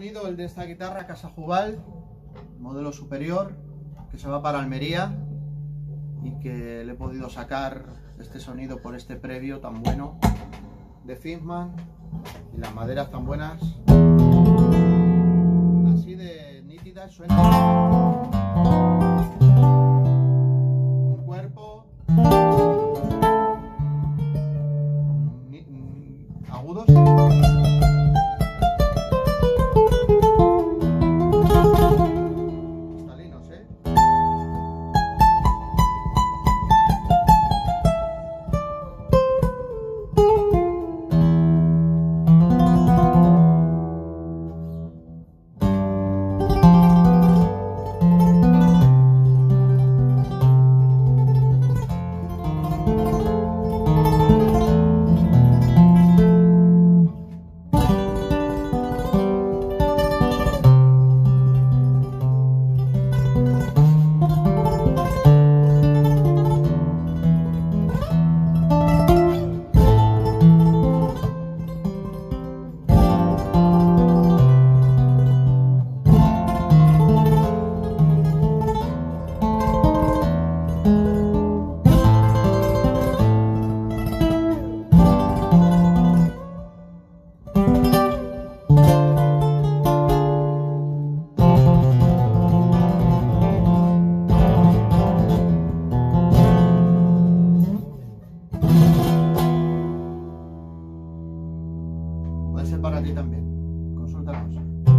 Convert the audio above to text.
el de esta guitarra Casa Jubal, modelo superior, que se va para Almería y que le he podido sacar este sonido por este previo tan bueno de Fishman y las maderas tan buenas. Así de nítidas suena. Puede ser para ti también. Consúltanos.